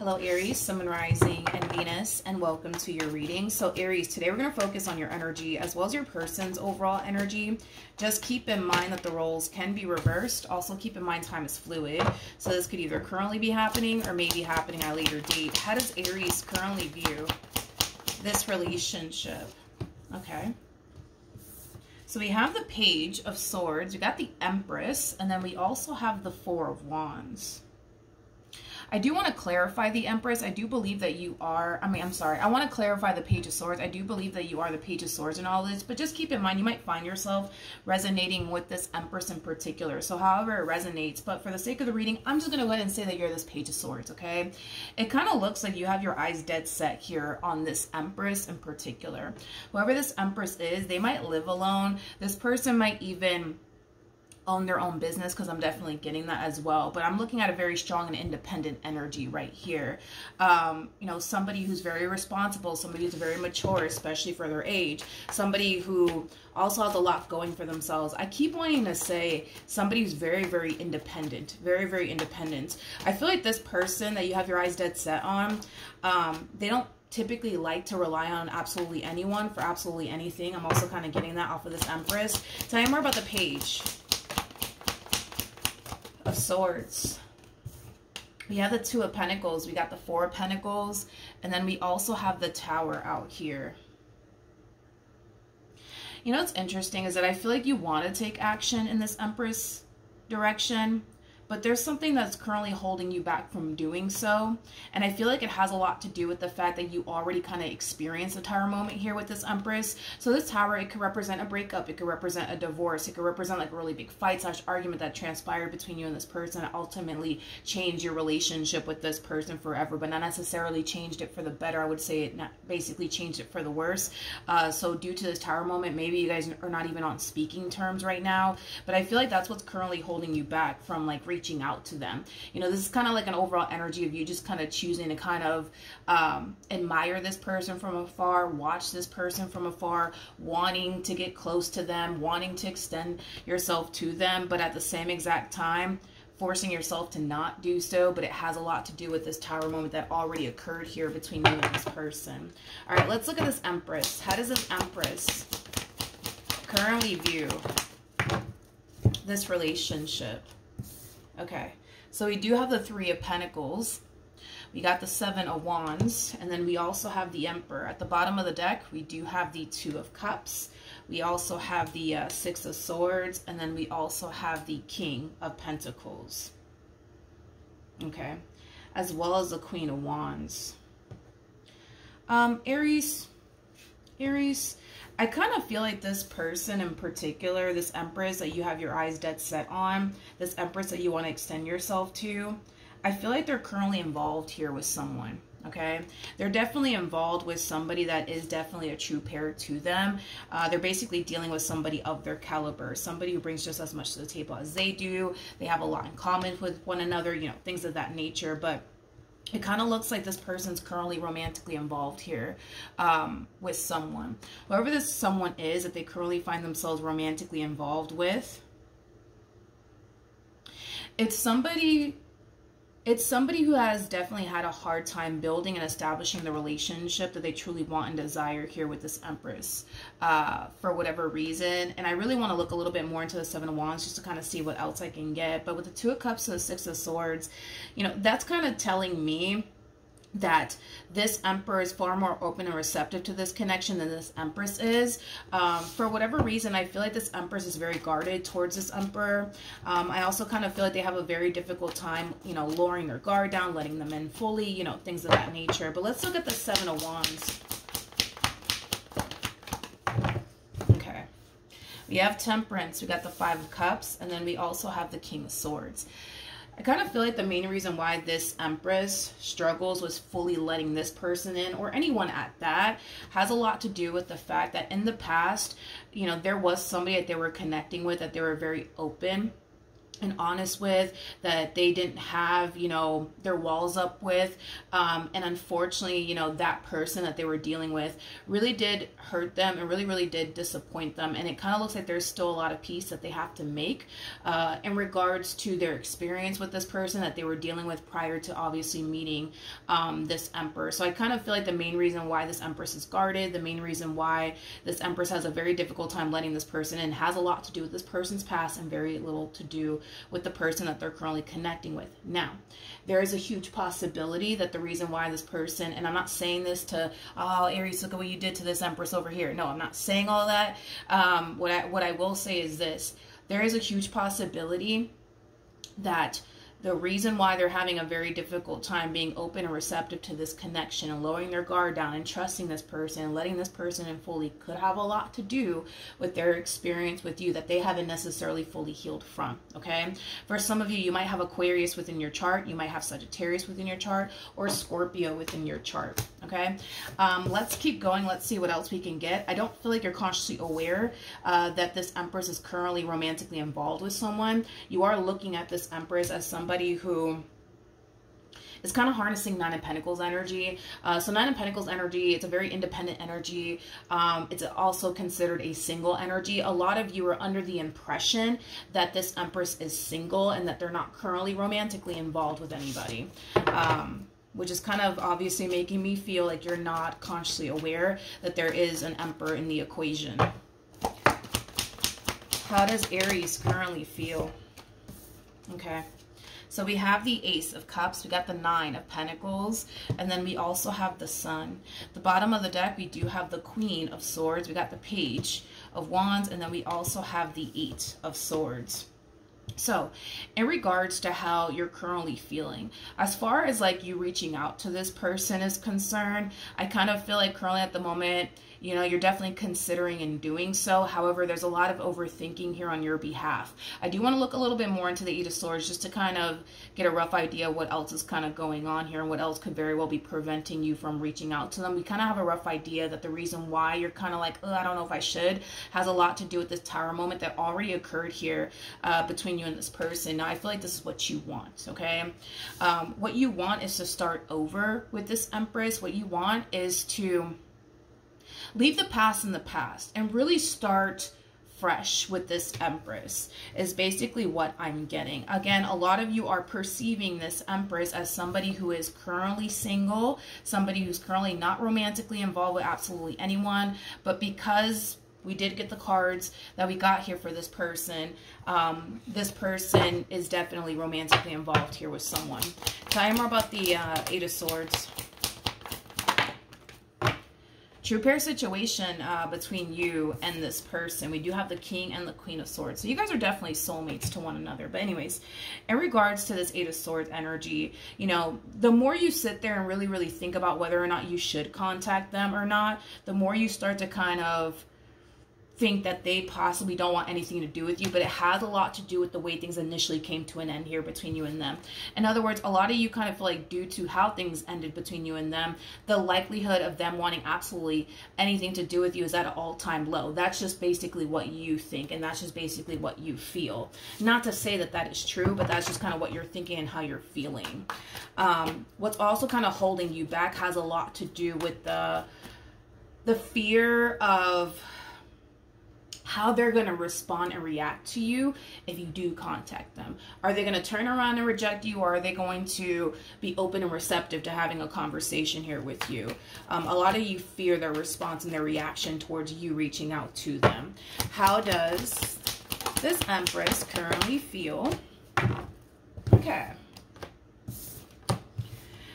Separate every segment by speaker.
Speaker 1: Hello Aries, Sun, Rising, and Venus, and welcome to your reading. So Aries, today we're going to focus on your energy as well as your person's overall energy. Just keep in mind that the roles can be reversed. Also keep in mind time is fluid. So this could either currently be happening or maybe happening at a later date. How does Aries currently view this relationship? Okay. So we have the Page of Swords, we got the Empress, and then we also have the Four of Wands. I do want to clarify the Empress. I do believe that you are, I mean, I'm sorry. I want to clarify the Page of Swords. I do believe that you are the Page of Swords and all this, but just keep in mind, you might find yourself resonating with this Empress in particular. So however it resonates, but for the sake of the reading, I'm just going to go ahead and say that you're this Page of Swords, okay? It kind of looks like you have your eyes dead set here on this Empress in particular. Whoever this Empress is, they might live alone. This person might even own their own business because I'm definitely getting that as well. But I'm looking at a very strong and independent energy right here. Um, you know, somebody who's very responsible, somebody who's very mature, especially for their age, somebody who also has a lot going for themselves. I keep wanting to say somebody who's very, very independent, very, very independent. I feel like this person that you have your eyes dead set on, um, they don't typically like to rely on absolutely anyone for absolutely anything. I'm also kind of getting that off of this Empress. Tell me more about the page of Swords. We have the Two of Pentacles. We got the Four of Pentacles. And then we also have the Tower out here. You know what's interesting is that I feel like you want to take action in this Empress direction but there's something that's currently holding you back from doing so. And I feel like it has a lot to do with the fact that you already kind of experienced a tower moment here with this Empress. So this tower, it could represent a breakup, it could represent a divorce, it could represent like a really big fight slash argument that transpired between you and this person and ultimately changed your relationship with this person forever, but not necessarily changed it for the better. I would say it not basically changed it for the worse. Uh, so due to this tower moment, maybe you guys are not even on speaking terms right now, but I feel like that's what's currently holding you back from like reaching out to them. You know, this is kind of like an overall energy of you just kind of choosing to kind of um, admire this person from afar, watch this person from afar, wanting to get close to them, wanting to extend yourself to them, but at the same exact time, forcing yourself to not do so, but it has a lot to do with this tower moment that already occurred here between you and this person. All right, let's look at this Empress. How does this Empress currently view this relationship? Okay, so we do have the Three of Pentacles. We got the Seven of Wands, and then we also have the Emperor. At the bottom of the deck, we do have the Two of Cups. We also have the uh, Six of Swords, and then we also have the King of Pentacles. Okay, as well as the Queen of Wands. Um, Aries, Aries, I kind of feel like this person in particular, this Empress that you have your eyes dead set on, this Empress that you want to extend yourself to, I feel like they're currently involved here with someone okay? They're definitely involved with somebody that is definitely a true pair to them. Uh, they're basically dealing with somebody of their caliber somebody who brings just as much to the table as they do. They have a lot in common with one another you know things of that nature but it kind of looks like this person's currently romantically involved here um, with someone. Whoever this someone is that they currently find themselves romantically involved with, it's somebody it's somebody who has definitely had a hard time building and establishing the relationship that they truly want and desire here with this Empress uh, for whatever reason. And I really want to look a little bit more into the Seven of Wands just to kind of see what else I can get. But with the Two of Cups and the Six of Swords, you know, that's kind of telling me that this emperor is far more open and receptive to this connection than this empress is. Um, for whatever reason, I feel like this empress is very guarded towards this emperor. Um, I also kind of feel like they have a very difficult time, you know, lowering their guard down, letting them in fully, you know, things of that nature. But let's look at the Seven of Wands. Okay. We have Temperance, we got the Five of Cups, and then we also have the King of Swords. I kind of feel like the main reason why this Empress struggles with fully letting this person in, or anyone at that, has a lot to do with the fact that in the past, you know, there was somebody that they were connecting with, that they were very open and honest with that they didn't have you know their walls up with. Um, and unfortunately you know that person that they were dealing with really did hurt them and really really did disappoint them. And it kind of looks like there's still a lot of peace that they have to make uh, in regards to their experience with this person that they were dealing with prior to obviously meeting um, this emperor so i kind of feel like the main reason why this empress is guarded the main reason why this empress has a very difficult time letting this person in has a lot to do with this person's past and very little to do with the person that they're currently connecting with. Now, there is a huge possibility that the reason why this person, and I'm not saying this to, oh, Aries, look at what you did to this Empress over here. No, I'm not saying all that. Um, what I what I will say is this: there is a huge possibility that the reason why they're having a very difficult time being open and receptive to this connection and lowering their guard down and trusting this person and letting this person in fully could have a lot to do with their experience with you that they haven't necessarily fully healed from. Okay. For some of you, you might have Aquarius within your chart, you might have Sagittarius within your chart, or Scorpio within your chart. Okay. Um, let's keep going. Let's see what else we can get. I don't feel like you're consciously aware uh, that this Empress is currently romantically involved with someone. You are looking at this Empress as somebody somebody who is kind of harnessing Nine of Pentacles energy. Uh, so Nine of Pentacles energy, it's a very independent energy. Um, it's also considered a single energy. A lot of you are under the impression that this Empress is single and that they're not currently romantically involved with anybody. Um, which is kind of obviously making me feel like you're not consciously aware that there is an Emperor in the equation. How does Aries currently feel? Okay. So we have the Ace of Cups, we got the Nine of Pentacles, and then we also have the Sun. The bottom of the deck, we do have the Queen of Swords, we got the Page of Wands, and then we also have the Eight of Swords. So, in regards to how you're currently feeling, as far as like you reaching out to this person is concerned, I kind of feel like currently at the moment, you know, you're definitely considering and doing so. However, there's a lot of overthinking here on your behalf. I do want to look a little bit more into the Eight of Swords just to kind of get a rough idea what else is kind of going on here and what else could very well be preventing you from reaching out to them. We kind of have a rough idea that the reason why you're kind of like, oh, I don't know if I should, has a lot to do with this tower moment that already occurred here uh, between you and this person. Now, I feel like this is what you want, okay? Um, what you want is to start over with this Empress. What you want is to leave the past in the past and really start fresh with this Empress is basically what I'm getting. Again, a lot of you are perceiving this Empress as somebody who is currently single, somebody who's currently not romantically involved with absolutely anyone, but because we did get the cards that we got here for this person. Um, this person is definitely romantically involved here with someone. Tell me more about the uh, Eight of Swords. True pair situation uh, between you and this person. We do have the King and the Queen of Swords. So you guys are definitely soulmates to one another. But anyways, in regards to this Eight of Swords energy, you know, the more you sit there and really, really think about whether or not you should contact them or not, the more you start to kind of think that they possibly don't want anything to do with you, but it has a lot to do with the way things initially came to an end here between you and them. In other words, a lot of you kind of feel like due to how things ended between you and them, the likelihood of them wanting absolutely anything to do with you is at an all-time low. That's just basically what you think, and that's just basically what you feel. Not to say that that is true, but that's just kind of what you're thinking and how you're feeling. Um, what's also kind of holding you back has a lot to do with the the fear of how they're going to respond and react to you if you do contact them. Are they going to turn around and reject you or are they going to be open and receptive to having a conversation here with you? Um, a lot of you fear their response and their reaction towards you reaching out to them. How does this Empress currently feel? Okay.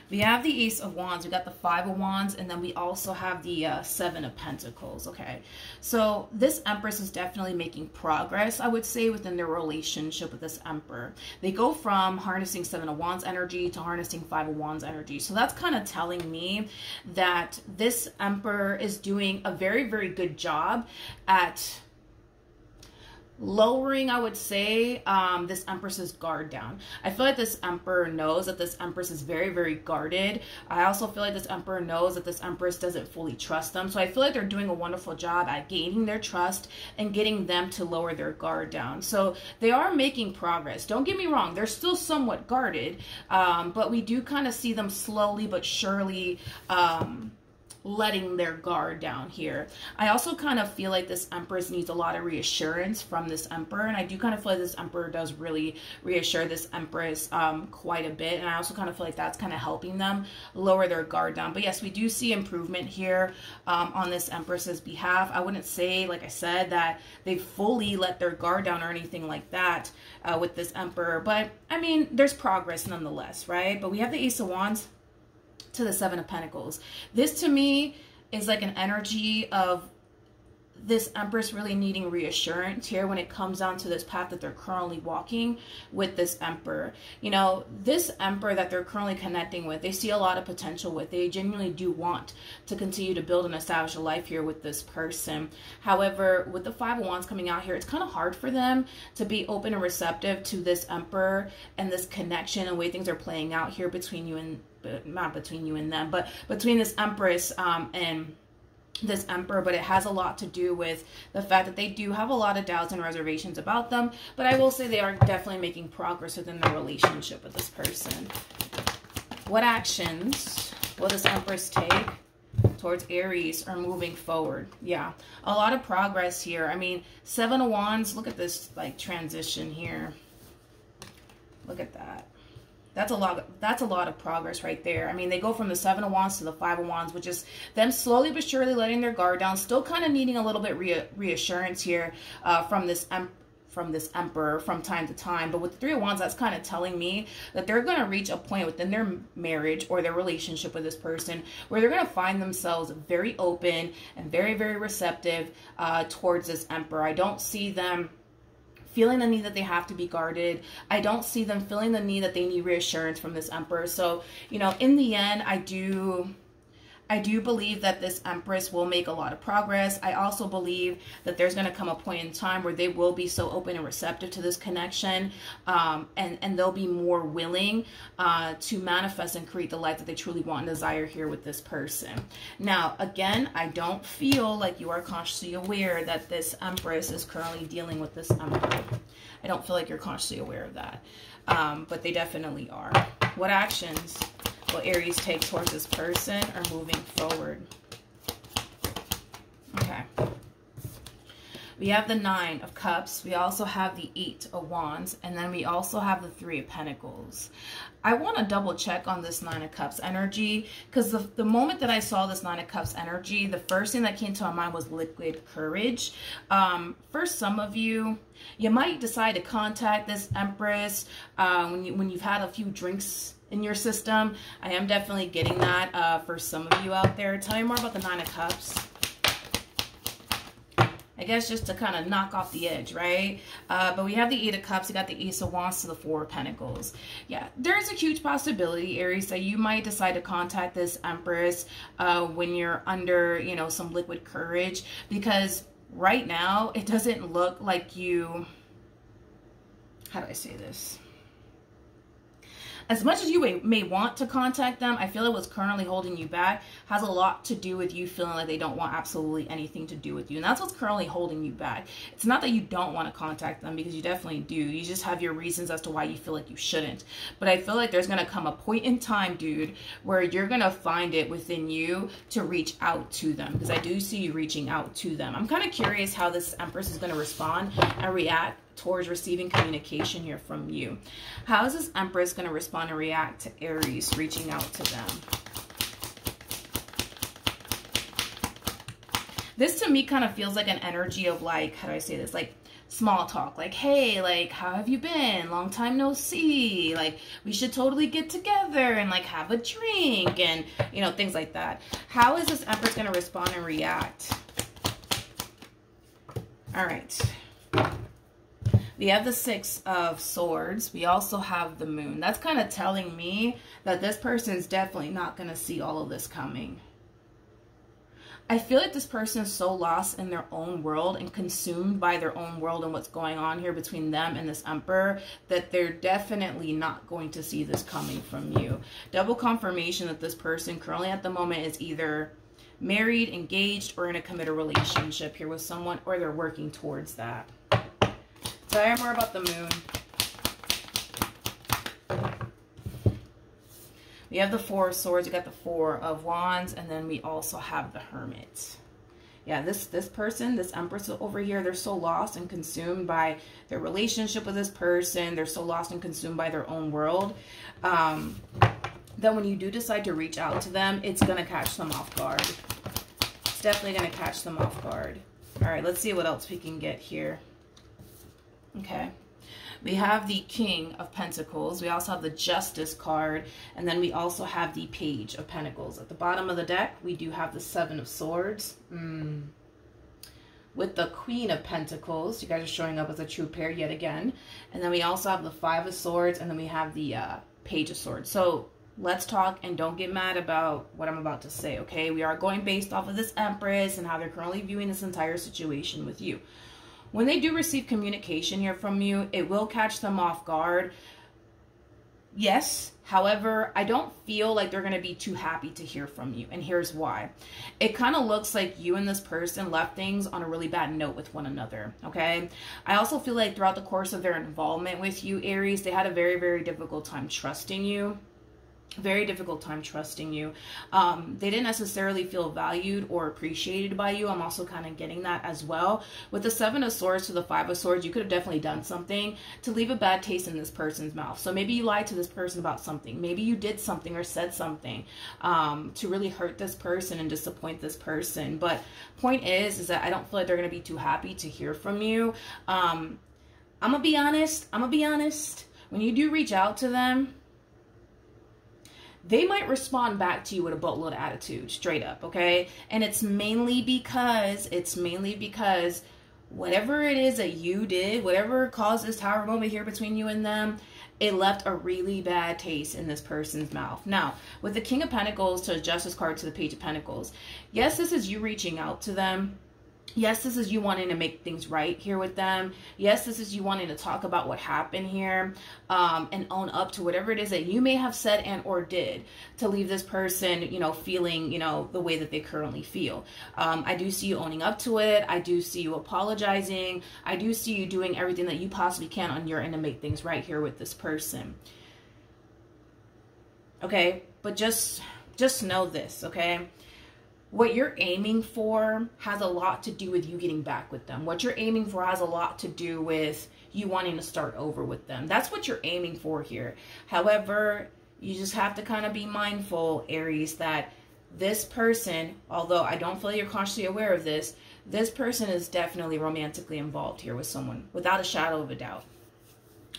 Speaker 1: We have the Ace of Wands, we got the Five of Wands, and then we also have the uh, Seven of Pentacles, okay? So this Empress is definitely making progress, I would say, within their relationship with this Emperor. They go from harnessing Seven of Wands energy to harnessing Five of Wands energy. So that's kind of telling me that this Emperor is doing a very, very good job at lowering i would say um this empress's guard down. I feel like this emperor knows that this empress is very very guarded. I also feel like this emperor knows that this empress doesn't fully trust them. So i feel like they're doing a wonderful job at gaining their trust and getting them to lower their guard down. So they are making progress. Don't get me wrong they're still somewhat guarded um but we do kind of see them slowly but surely um letting their guard down here. I also kind of feel like this Empress needs a lot of reassurance from this Emperor, and I do kind of feel like this Emperor does really reassure this Empress um, quite a bit, and I also kind of feel like that's kind of helping them lower their guard down. But yes, we do see improvement here um, on this Empress's behalf. I wouldn't say, like I said, that they fully let their guard down or anything like that uh, with this Emperor, but I mean, there's progress nonetheless, right? But we have the Ace of Wands to the Seven of Pentacles. This to me is like an energy of this Empress really needing reassurance here when it comes down to this path that they're currently walking with this Emperor. You know, this Emperor that they're currently connecting with, they see a lot of potential with. They genuinely do want to continue to build and establish a life here with this person. However, with the Five of Wands coming out here, it's kind of hard for them to be open and receptive to this Emperor and this connection and way things are playing out here between you and not between you and them, but between this Empress um, and this emperor but it has a lot to do with the fact that they do have a lot of doubts and reservations about them but i will say they are definitely making progress within their relationship with this person. What actions will this empress take towards aries or moving forward? Yeah a lot of progress here. I mean seven of wands look at this like transition here. Look at that that's a lot. That's a lot of progress right there. I mean, they go from the seven of wands to the five of wands, which is them slowly but surely letting their guard down. Still kind of needing a little bit re reassurance here uh, from this from this emperor from time to time. But with the three of wands, that's kind of telling me that they're going to reach a point within their marriage or their relationship with this person where they're going to find themselves very open and very, very receptive uh, towards this emperor. I don't see them feeling the need that they have to be guarded. I don't see them feeling the need that they need reassurance from this emperor. So, you know, in the end, I do I do believe that this Empress will make a lot of progress. I also believe that there's going to come a point in time where they will be so open and receptive to this connection um, and, and they'll be more willing uh, to manifest and create the life that they truly want and desire here with this person. Now, again, I don't feel like you are consciously aware that this Empress is currently dealing with this Emperor. I don't feel like you're consciously aware of that, um, but they definitely are. What actions will Aries take towards this person or moving forward? Okay. We have the Nine of Cups. We also have the Eight of Wands. And then we also have the Three of Pentacles. I want to double check on this Nine of Cups energy because the, the moment that I saw this Nine of Cups energy, the first thing that came to my mind was liquid courage. Um, for some of you, you might decide to contact this Empress uh, when, you, when you've had a few drinks in your system. I am definitely getting that uh, for some of you out there. Tell me more about the Nine of Cups. I guess just to kind of knock off the edge, right? Uh, but we have the Eight of Cups. we got the Ace of Wands to the Four of Pentacles. Yeah, there's a huge possibility, Aries, that you might decide to contact this Empress uh, when you're under, you know, some liquid courage. Because right now, it doesn't look like you... How do I say this? As much as you may, want to contact them, I feel it what's currently holding you back has a lot to do with you feeling like they don't want absolutely anything to do with you. And that's what's currently holding you back. It's not that you don't want to contact them because you definitely do. You just have your reasons as to why you feel like you shouldn't. But I feel like there's going to come a point in time, dude, where you're going to find it within you to reach out to them because I do see you reaching out to them. I'm kind of curious how this Empress is going to respond and react towards receiving communication here from you. How is this Empress going to respond and react to Aries reaching out to them? This to me kind of feels like an energy of like, how do I say this? Like small talk. Like, hey, like, how have you been? Long time no see. Like, we should totally get together and like have a drink and, you know, things like that. How is this Empress going to respond and react? All right. We have the Six of Swords. We also have the Moon. That's kind of telling me that this person is definitely not going to see all of this coming. I feel like this person is so lost in their own world and consumed by their own world and what's going on here between them and this emperor that they're definitely not going to see this coming from you. Double confirmation that this person currently at the moment is either married, engaged, or in a committed relationship here with someone, or they're working towards that. Me more about the moon. We have the Four of Swords, we got the Four of Wands, and then we also have the Hermit. Yeah, this this person, this Empress over here, they're so lost and consumed by their relationship with this person. They're so lost and consumed by their own world. Um, when you do decide to reach out to them, it's going to catch them off guard. It's definitely going to catch them off guard. All right, let's see what else we can get here. Okay. We have the King of Pentacles. We also have the Justice card. And then we also have the Page of Pentacles. At the bottom of the deck, we do have the Seven of Swords. Mm. With the Queen of Pentacles. You guys are showing up as a true pair yet again. And then we also have the Five of Swords. And then we have the uh, Page of Swords. So let's talk and don't get mad about what I'm about to say, okay? We are going based off of this Empress and how they're currently viewing this entire situation with you. When they do receive communication here from you, it will catch them off guard. Yes, however, I don't feel like they're going to be too happy to hear from you. And here's why. It kind of looks like you and this person left things on a really bad note with one another, okay? I also feel like throughout the course of their involvement with you, Aries, they had a very, very difficult time trusting you very difficult time trusting you. Um, they didn't necessarily feel valued or appreciated by you. I'm also kind of getting that as well. With the Seven of Swords to the Five of Swords, you could have definitely done something to leave a bad taste in this person's mouth. So maybe you lied to this person about something. Maybe you did something or said something um, to really hurt this person and disappoint this person. But point is, is that I don't feel like they're going to be too happy to hear from you. Um, I'm going to be honest. I'm going to be honest. When you do reach out to them, they might respond back to you with a boatload of attitude, straight up, okay? And it's mainly because, it's mainly because whatever it is that you did, whatever caused this tower moment here between you and them, it left a really bad taste in this person's mouth. Now, with the King of Pentacles to Justice card to the Page of Pentacles, yes, this is you reaching out to them yes, this is you wanting to make things right here with them. Yes, this is you wanting to talk about what happened here um, and own up to whatever it is that you may have said and or did to leave this person, you know, feeling, you know, the way that they currently feel. Um, I do see you owning up to it. I do see you apologizing. I do see you doing everything that you possibly can on your end to make things right here with this person. Okay, but just just know this, okay? What you're aiming for has a lot to do with you getting back with them. What you're aiming for has a lot to do with you wanting to start over with them. That's what you're aiming for here. However, you just have to kind of be mindful, Aries, that this person, although I don't feel you're consciously aware of this, this person is definitely romantically involved here with someone without a shadow of a doubt.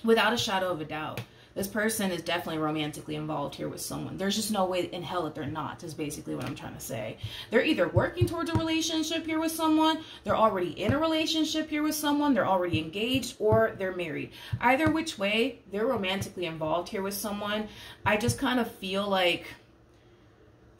Speaker 1: Without a shadow of a doubt this person is definitely romantically involved here with someone. There's just no way in hell that they're not, is basically what I'm trying to say. They're either working towards a relationship here with someone, they're already in a relationship here with someone, they're already engaged, or they're married. Either which way, they're romantically involved here with someone. I just kind of feel like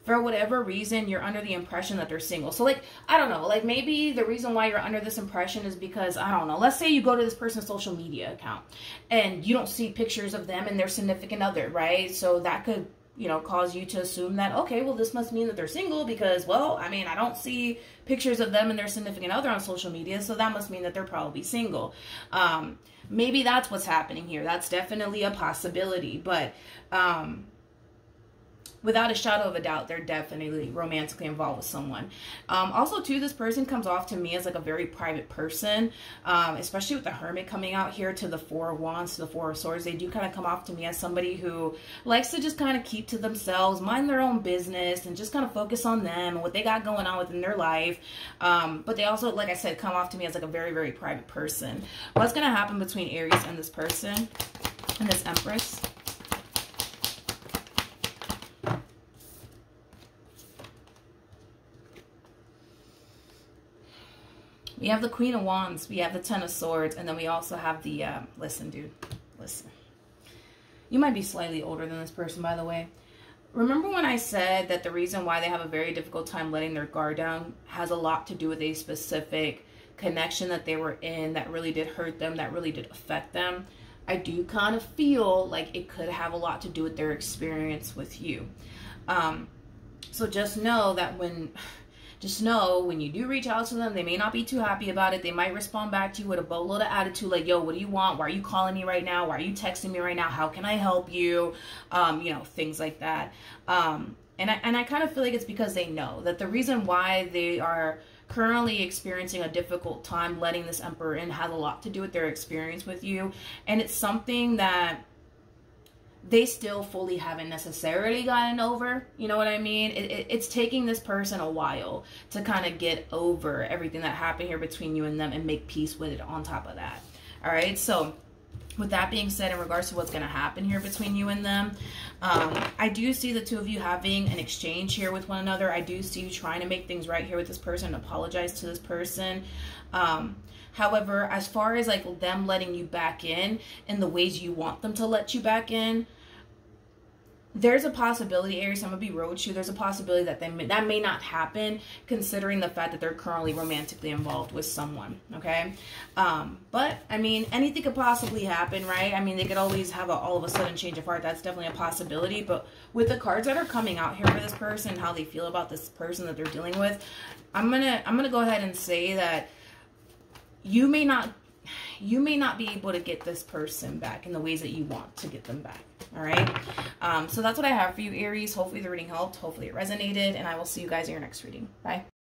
Speaker 1: for whatever reason you're under the impression that they're single. So like I don't know, like maybe the reason why you're under this impression is because I don't know. Let's say you go to this person's social media account and you don't see pictures of them and their significant other, right? So that could you know, cause you to assume that, okay, well, this must mean that they're single because, well, I mean, I don't see pictures of them and their significant other on social media, so that must mean that they're probably single. Um, maybe that's what's happening here. That's definitely a possibility, but, um, without a shadow of a doubt, they're definitely romantically involved with someone. Um, also, too, this person comes off to me as like a very private person, um, especially with the Hermit coming out here to the Four of Wands, to the Four of Swords. They do kind of come off to me as somebody who likes to just kind of keep to themselves, mind their own business, and just kind of focus on them and what they got going on within their life. Um, but they also, like I said, come off to me as like a very, very private person. What's going to happen between Aries and this person and this Empress? We have the Queen of Wands. We have the Ten of Swords. And then we also have the, uh, listen, dude. Listen. You might be slightly older than this person, by the way. remember when I said that the reason why they have a very difficult time letting their guard down has a lot to do with a specific connection that they were in that really did hurt them, that really did affect them? I do kind of feel like it could have a lot to do with their experience with you. Um, so just know that when just know when you do reach out to them, they may not be too happy about it. They might respond back to you with a boatload of attitude, like, yo, what do you want? Why are you calling me right now? Why are you texting me right now? How can I help you? Um, you know, things like that. Um, and I, and I kind of feel like it's because they know that the reason why they are currently experiencing a difficult time letting this emperor in has a lot to do with their experience with you. And it's something that they still fully haven't necessarily gotten over. You know what I mean? It, it, it's taking this person a while to kind of get over everything that happened here between you and them and make peace with it on top of that. All right. So, with that being said, in regards to what's going to happen here between you and them, um, I do see the two of you having an exchange here with one another. I do see you trying to make things right here with this person, apologize to this person. Um, however, as far as like them letting you back in in the ways you want them to let you back in, there's a possibility, Aries, I'm gonna be real with you. There's a possibility that they may, that may not happen, considering the fact that they're currently romantically involved with someone. Okay, um, but I mean, anything could possibly happen, right? I mean, they could always have a all of a sudden change of heart. That's definitely a possibility. But with the cards that are coming out here for this person, how they feel about this person that they're dealing with, I'm gonna I'm gonna go ahead and say that you may not you may not be able to get this person back in the ways that you want to get them back. All right. Um, so that's what I have for you, Aries. Hopefully the reading helped. Hopefully it resonated. And I will see you guys in your next reading. Bye.